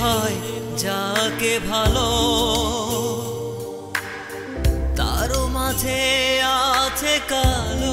হয় যাকে ভালো। তারও মাঝে আছে কালো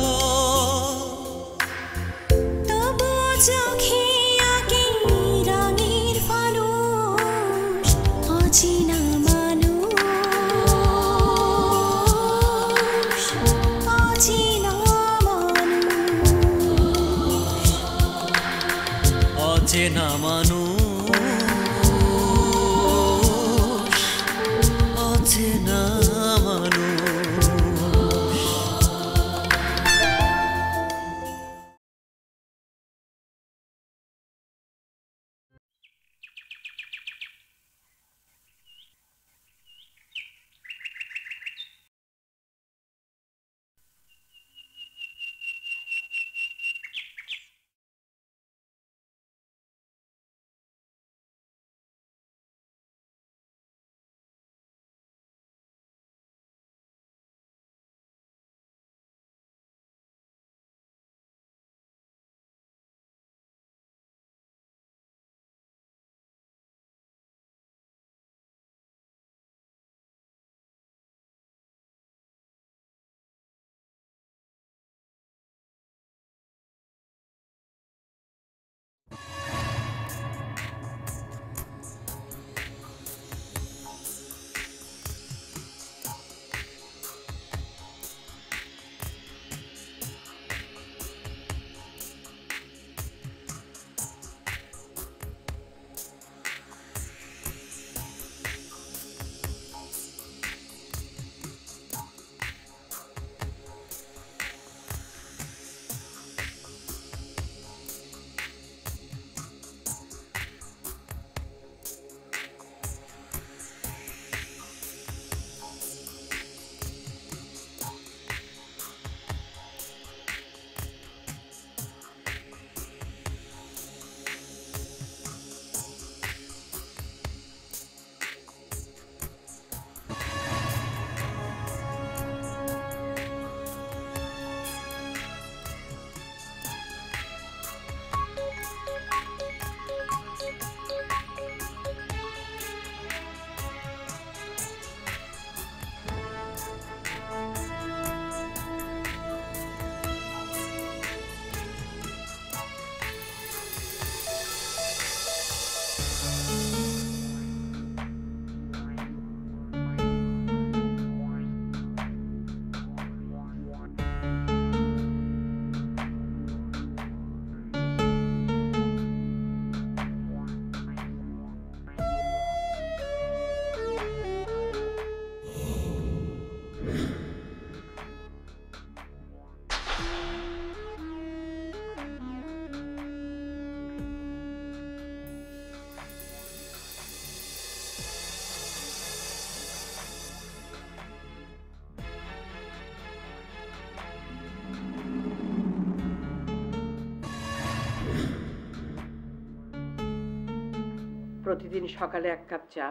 প্রতিদিন সকালে এক কাপ চা।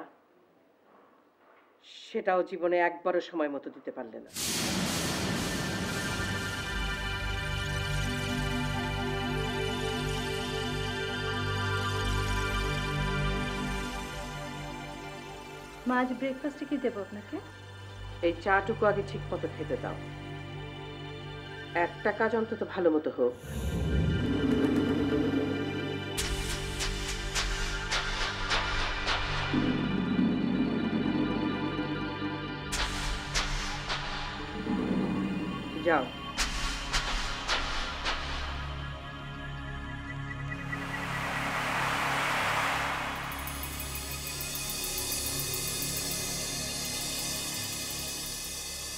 সেটাও জীবনে একবারও সময় মতো দিতে পারলে না। মা আজ ব্রেকফাস্টে কি দেবো আপনাকে? এই চাটুকু আগে ঠিক মতো খেতে দাও। একটা কাজ অন্তত ভালো মতো হোক। যাও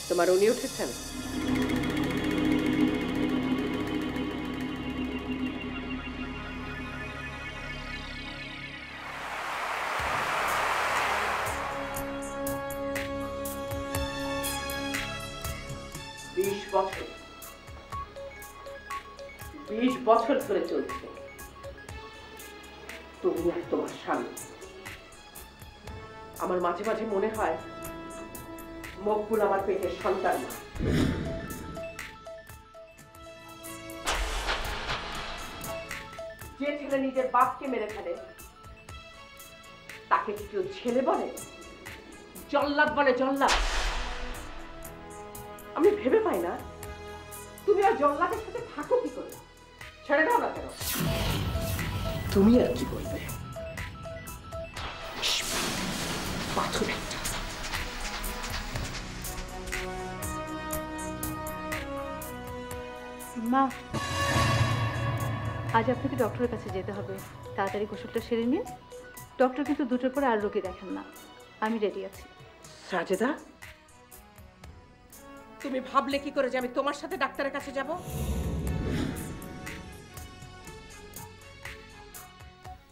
তোমার উনি উঠেছেন বিশ বছর। বিশ বছর ধরে চলছে। তুমি আর তোমার স্বামী। আমার মাঝে মাঝে মনে হয়, মকবুল আমার পেটের সন্তান না। যে ছেলে নিজের বাপকে মেরে ফেলে, তাকে কি কেউ ছেলে বলে? জল্লাদ বলে জল্লাদ। ভেবে পাই না। তুমি আর জল্লাদের সাথে থাকো কি করে? ছেড়ে দাও না কেন? তুমি আর কি বলবে? পাথর। একটা মা আজ আপনাকে ডক্টরের কাছে যেতে হবে। তাড়াতাড়ি গোসলটা সেরে নিন। ডক্টর কিন্তু দুটোর পরে আর রোগী দেখেন না। আমি রেডি আছি। সাজেদা তুমি ভাবলে কি করে যে আমি তোমার সাথে ডাক্তারের কাছে যাব?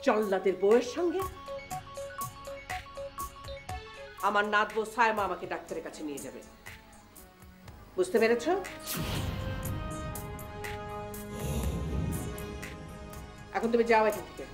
জল্লাদের বউয়ের সঙ্গে? আমার নাত বউ সায়মা আমাকে ডাক্তারের কাছে নিয়ে যাবে। বুঝতে পেরেছ? এখন তুমি যাও এখান থেকে।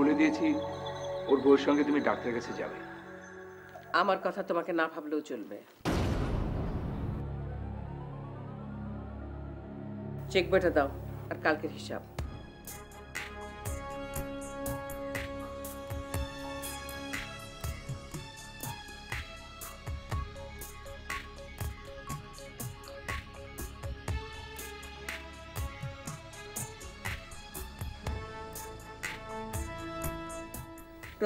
বলে দিয়েছি, ওর বউয়ের সঙ্গে তুমি ডাক্তারের কাছে যাবে। আমার কথা তোমাকে না ভাবলেও চলবে। চেক বইটা দাও আর কালকের হিসাব।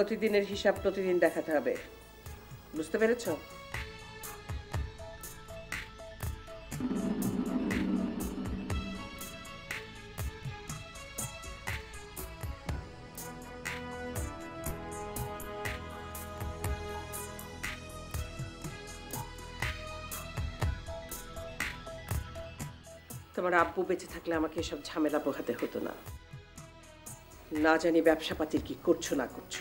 প্রতিদিনের হিসাব প্রতিদিন দেখাতে হবে। বুঝতে পেরেছ? তোমার আব্বু বেঁচে থাকলে আমাকে এসব ঝামেলা পোহাতে হতো না। না জানি ব্যবসাপাতির কি করছ না করছ।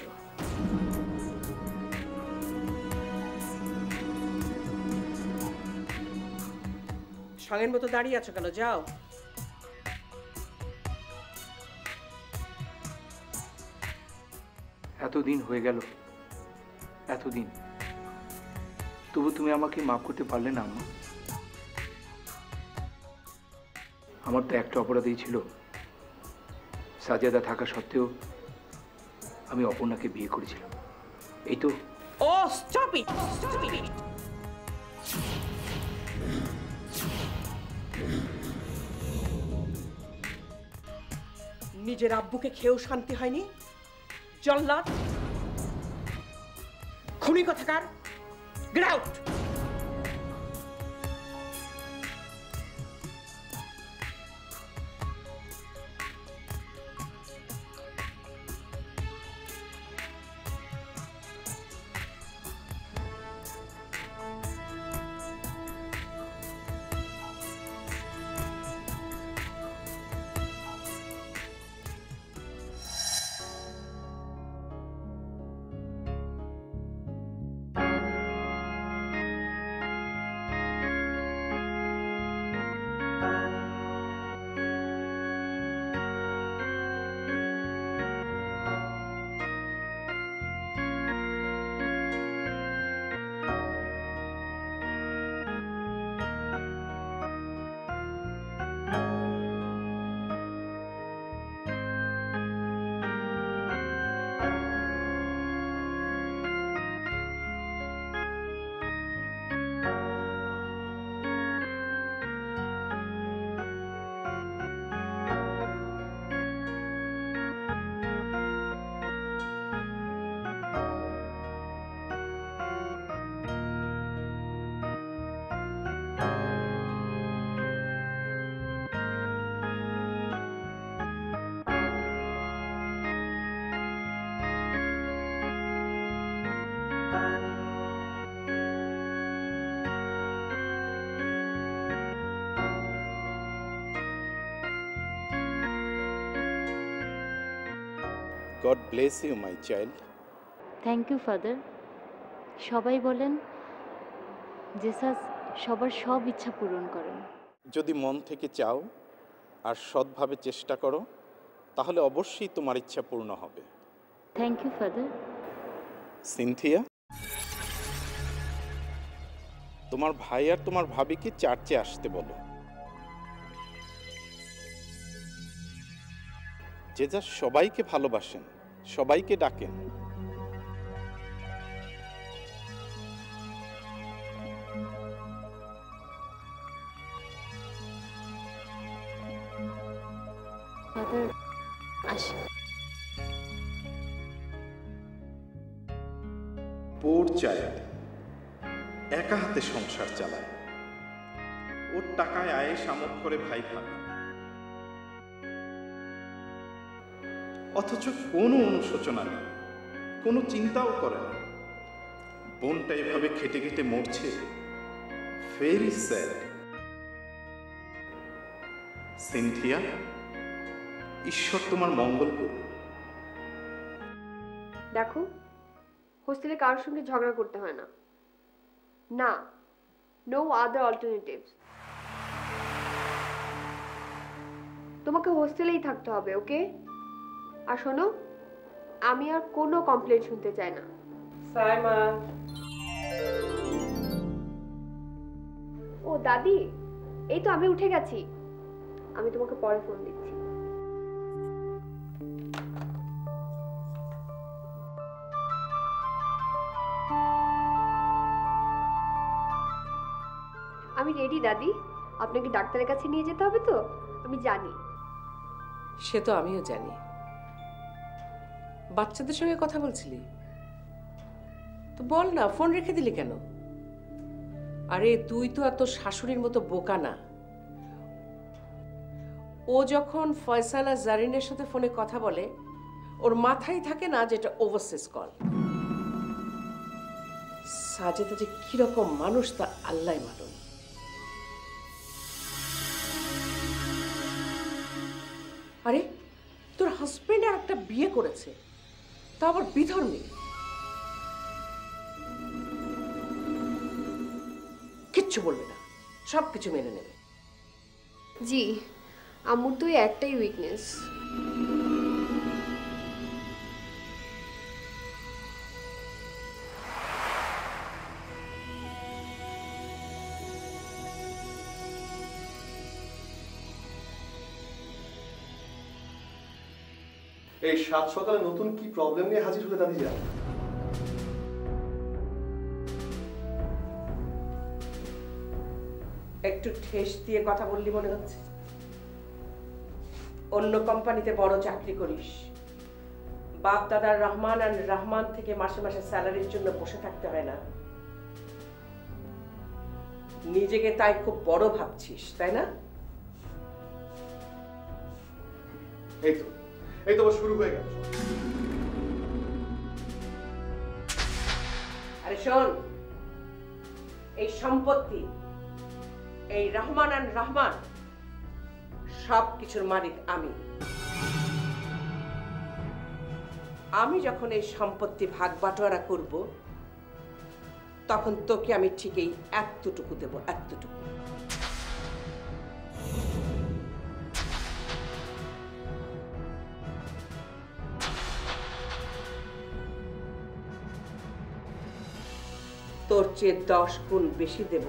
সঙ্গের মতো দাঁড়িয়ে আছো কেন? যাও। এতদিন হয়ে গেল। এতদিন। তবু তুমি আমাকে মাফ করতে পারলে না আমার তো একটা অপরাধই ছিল। সাজেদা থাকা সত্ত্বেও আমি অপর্ণাকে বিয়ে করেছিলাম। এই তো। নিজের আব্বুকে খেয়েও শান্তি হয়নি? জল্লাদ? খুনি কথাকার? Get out God bless you my child thank you father সবাই বলেন জেসাস সবার সব ইচ্ছা পূরণ করেন। যদি মন থেকে চাও আর সৎভাবে চেষ্টা করো তাহলে অবশ্যই তোমার ইচ্ছা পূর্ণ হবে। থ্যাংক ইউ ফাদার সিনথিয়া তোমার ভাই আর তোমার ভাবিকে চার্চে আসতে বলো। যে যা সবাইকে ভালোবাসেন। সবাইকে ডাকেন। চাইল্ড একা হাতে সংসার চালায়। ওর টাকায় আয়ে সামক করে ভাই ভাবি। অথচ কোনো অনুশোচনা নেই, কোনো চিন্তাও করে না। বোনটা এভাবে খেটে খেটে মরছে। ভেরি স্যাড সিনথিয়া, ঈশ্বর তোমার মঙ্গল করুন দেখো, হোস্টেলে কারোর সঙ্গে ঝগড়া করতে হয় না। না নো আদার অল্টারনেটিভস তোমাকে হোস্টেলেই থাকতে হবে ওকে আর শোনো আমি আর কোনো কমপ্লেন শুনতে চাই না। সাইমা ও দাদি এই তো আমি উঠে গেছি। আমি তোমাকে পরে ফোন দিচ্ছি। আমি রেডি দাদি। আপনাকে ডাক্তারের কাছে নিয়ে যেতে হবে তো? আমি জানি। সে তো আমিও জানি। বাচ্চাদের সঙ্গে কথা বলছিলি? তো বল না, ফোন রেখে দিলি কেন? আরে তুই তো এত শাশুড়ির মতো বোকা না। ও যখন ফয়সাল জারিনের সাথে ফোনে কথা বলে, ওর মাথায় থাকে না যেটা ওভারসিস কল সাজেদা যে কীরকম মানুষ তা আল্লাহ মালুম। আরে, তোর হাজবেন্ড আর একটা বিয়ে করেছে। তা আবার বিধর্মী? কিচ্ছু বলবে না সব কিছু মেনে নেবে। জি, আম্মুর তো একটাই উইকনেস এই সাত সকালে নতুন কি প্রবলেম নিয়ে হাজির হলে দাদি যান একটু ঠেস দিয়ে কথা বললি মনে হচ্ছে। অন্য কোম্পানিতে বড় চাকরি করিস। বাপ দাদার রহমান আর রহমান থেকে মাসে মাসে স্যালারির জন্য বসে থাকতে হয় না। নিজেকে তাই খুব বড় ভাবছিস তাই না? এই তো। এই তো শুরু হয়ে গেল। আরে শোন, এই সম্পত্তি, এই রহমান আর রহমান সব কিছুর মালিক আমি। আমি যখন এই সম্পত্তি ভাগ বাটোয়ারা করব, তখন তোকে আমি ঠিকই এতটুকু দেব এতটুকু তোর চেয়ে দশ গুণ বেশি দেব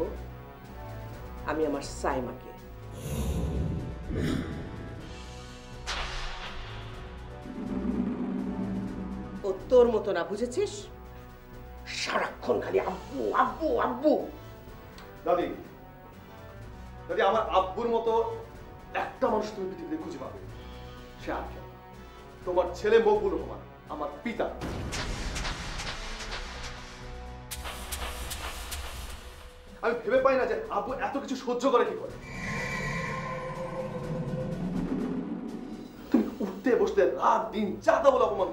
আমি আমার সাইমাকে। ও তোর মতো না, বুঝেছিস? সারাক্ষণ খালি আব্বু আব্বু আব্বু। দাদি দাদি, আমার আব্বুর মতো একটা মানুষ তুমি পৃথিবীতে খুঁজে পাবে। সে আর তোমার ছেলে মকবুল রহমান আমার পিতা। আমি ভেবে পাই না যে আব্বু এত কিছু সহ্য করে কি করে। তুমি উঠতে বসতে রাত, দিন যা তা বলে অপমান।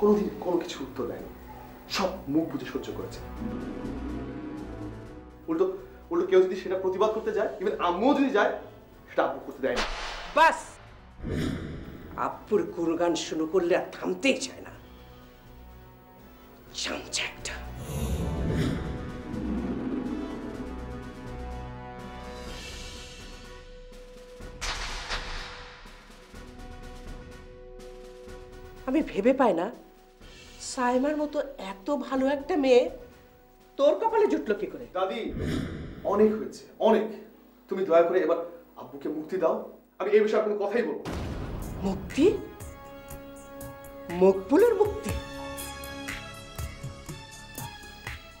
কোনোদিন কোনো কিছু উত্তর দেয়নি। সব মুখ বুঝে সহ্য করেছে। উল্টো উল্টো কেউ যদি সেটা প্রতিবাদ করতে যায় ইভেন আম্মুও যদি যায়, সেটা আব্বু করতে দেয় না। বাস! আব্বুর গুণগান শুরু করলে আর থামতেই চায় আমি ভেবে পাই না সাইমার মতো এত ভালো একটা মেয়ে তোর কপালে জুটলো কি করে? দাদি অনেক হয়েছে অনেক। তুমি দয়া করে এবার আব্বুকে মুক্তি দাও। আমি এই বিষয়ে কোনো কথাই বলব মুক্তি? মকবুলের মুক্তি?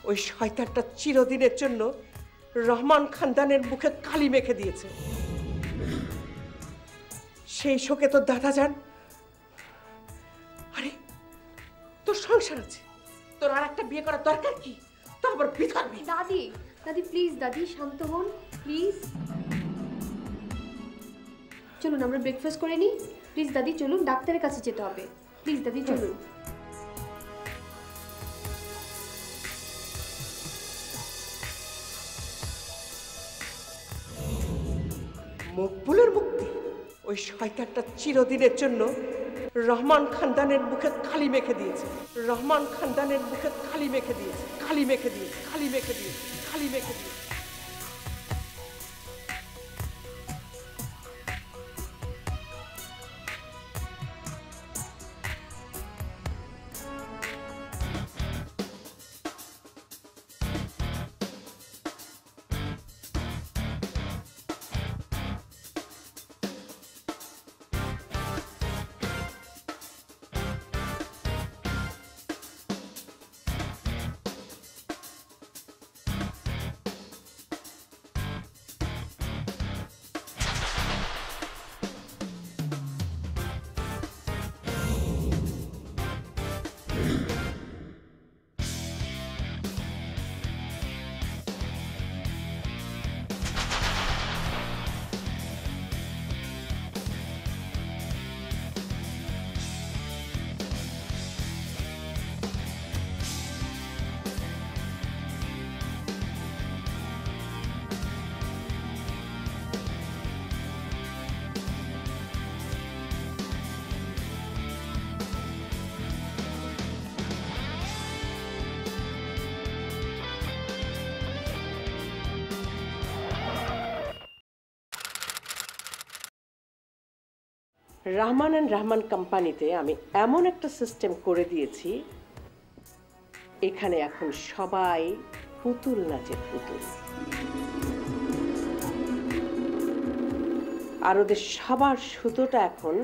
ওই শয়তানটা চিরদিনের জন্য রহমান খানদানের মুখে কালি মেখে দিয়েছে। সেই শোকে তোর দাদা যান। আরে, তোর সংসার আছে। তোর আর একটা বিয়ে করার দরকার কি? তো আবার দাদি দাদি প্লিজ দাদি, শান্ত হন প্লিজ চলুন, আমরা ব্রেকফাস্ট করে নিই। প্লিজ দাদি, চলুন, ডাক্তারের কাছে যেতে হবে। প্লিজ দাদি, চলুন। মকবুলের মুক্তি। ওই শয়তানটা চিরদিনের জন্য রহমান খানদানের মুখে খালি মেখে দিয়েছে। রহমান খানদানের মুখে খালি মেখে দিয়েছে, খালি মেখে দিয়েছে, খালি মেখে দিয়েছে, খালি মেখে দিয়েছে। রহমান অ্যান্ড রহমান কোম্পানিতে আমি এমন একটা সিস্টেম করে দিয়েছি। এখানে এখন সবাই পুতুল নাচে পুতুল। আর ওদের সবার সুতোটা এখন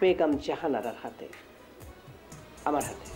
বেগম জাহানারার হাতে, আমার হাতে।